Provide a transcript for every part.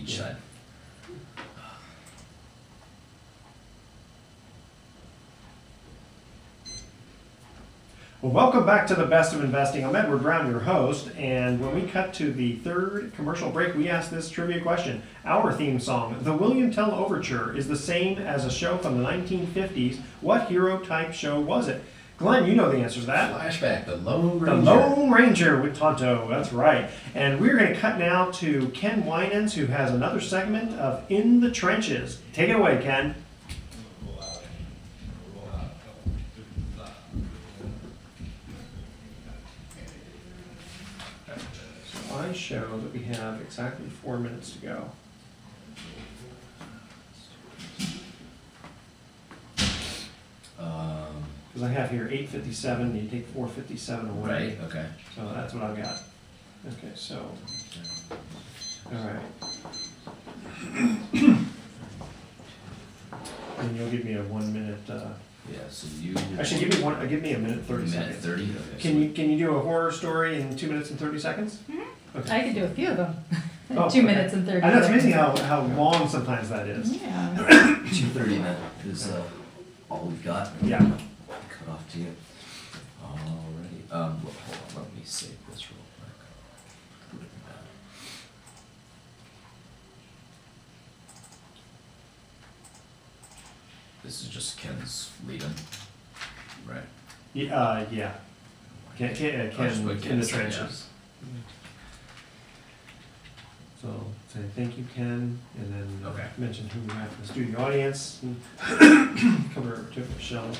each side. Well, welcome back to the Best of Investing. I'm Edward Brown, your host, and when we cut to the third commercial break, we ask this trivia question. Our theme song, The William Tell Overture, is the same as a show from the 1950s. What hero type show was it? Glenn, you know the answer to that. Flashback, the Lone Ranger. The. Lone Ranger with Tonto, that's right. And we're going to cut now to Ken Winans, who has another segment of In the Trenches. Take it away, Ken. So I show that we have exactly four minutes to go. Um, Because I have here 857, you take 457 away. right, okay. So that's what I've got. Okay, so, all right. And you'll give me a one minute, uh, Yeah, so you. actually, give me one, uh, give me a minute, thirty Minute seconds. thirty, okay. Can you, can you do a horror story in two minutes and thirty seconds? Okay. I could do a few of them. Oh, Two okay. minutes and thirty I know, it's seconds. amazing how, how long sometimes that is. Yeah. Two thirty then is, uh, all we've got. Yeah. Cut off to you. Alrighty, um, hold on, let me save this real quick. This is just Ken's lead-in, right? Yeah, uh, yeah. Ken, Ken, uh, I'll just Ken in the Ken's, trenches. So, say thank you, Ken, and then uh, Okay. mention who we have in the studio audience. and Cover to Michelle.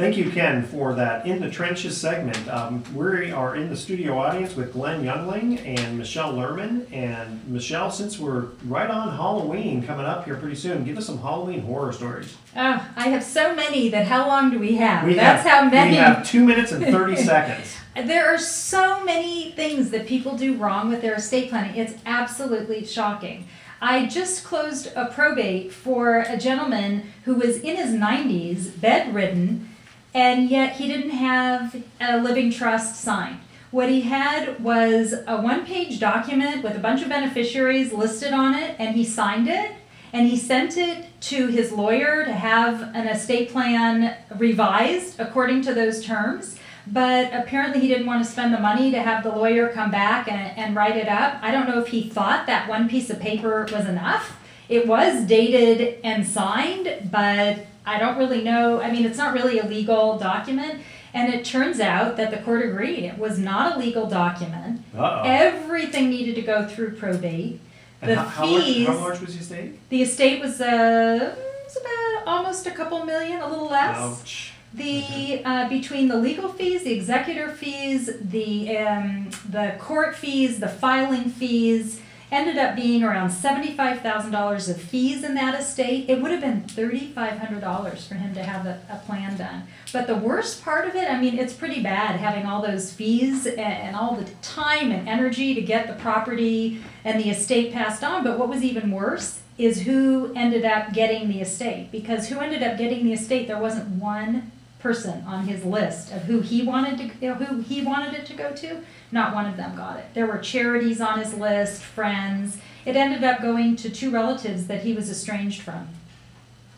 Thank you, Ken, for that In the Trenches segment. Um, we are in the studio audience with Glenn Youngling and Michelle Lerman. And Michelle, since we're right on Halloween coming up here pretty soon, give us some Halloween horror stories. Oh, I have so many that how long do we have? We That's have, how many. We have two minutes and 30 seconds. There are so many things that people do wrong with their estate planning. It's absolutely shocking. I just closed a probate for a gentleman who was in his 90s, bedridden, and yet he didn't have a living trust signed. What he had was a one page document with a bunch of beneficiaries listed on it, and he signed it and he sent it to his lawyer to have an estate plan revised according to those terms. But apparently, he didn't want to spend the money to have the lawyer come back and, and write it up. I don't know if he thought that one piece of paper was enough. It was dated and signed, but I don't really know. I mean, it's not really a legal document. And it turns out that the court agreed it was not a legal document. Uh-oh. Everything needed to go through probate. And The how, how, large, fees, how large was your estate? the estate was uh, was about almost a couple million, a little less. Ouch. The uh, between the legal fees, the executor fees, the um, the court fees, the filing fees, ended up being around seventy five thousand dollars of fees in that estate. It would have been thirty five hundred dollars for him to have a, a plan done. But the worst part of it, I mean, it's pretty bad having all those fees and, and all the time and energy to get the property and the estate passed on. But what was even worse is who ended up getting the estate. Because who ended up getting the estate, there wasn't one person on his list of who he wanted to who he wanted it to go to. Not one of them got it. There were charities on his list, friends. It ended up going to two relatives that he was estranged from.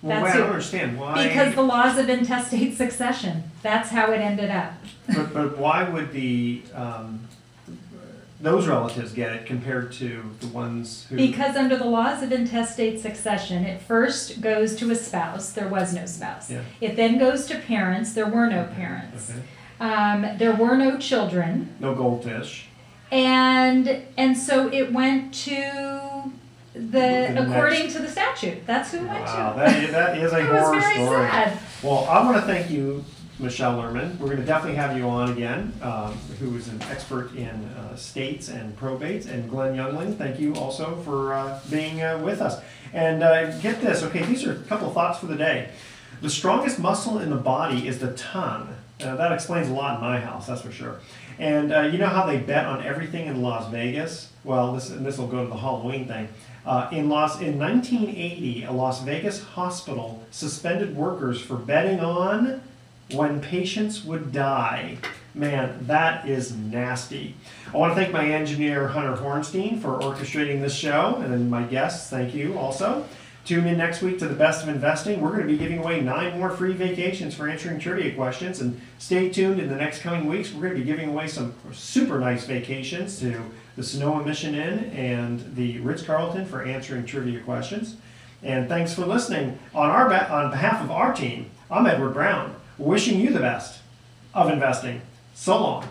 Well, That's wait, I don't understand why. Because the laws of intestate succession. That's how it ended up. but, but why would the um, those relatives get it compared to the ones who? Because under the laws of intestate succession, it first goes to a spouse. There was no spouse. Yeah. It then goes to parents. There were no parents. Okay. Um, there were no children. No goldfish. and and so it went to the The according to the statute. That's who it went Wow, to. that is, that is a horror story. sad. Well, I want to thank you, Michelle Lerman. We're going to definitely have you on again, um, who is an expert in uh, states and probates. And Glenn Youngling, thank you also for uh, being uh, with us. And uh, get this, okay, these are a couple thoughts for the day. The strongest muscle in the body is the tongue. Uh, that explains a lot in my house, that's for sure. And uh, you know how they bet on everything in Las Vegas? Well, this this will go to the Halloween thing. Uh, in Las in 1980, a Las Vegas hospital suspended workers for betting on when patients would die. Man, that is nasty. I want to thank my engineer Hunter Hornstein for orchestrating this show, and then my guests. Thank you also. Tune in next week to the best of investing. We're going to be giving away nine more free vacations for answering trivia questions, and stay tuned in the next coming weeks. We're going to be giving away some super nice vacations to the Sonoma Mission Inn and the Ritz Carlton for answering trivia questions. And thanks for listening. On our on behalf of our team, I'm Edward Brown, wishing you the best of investing. So long.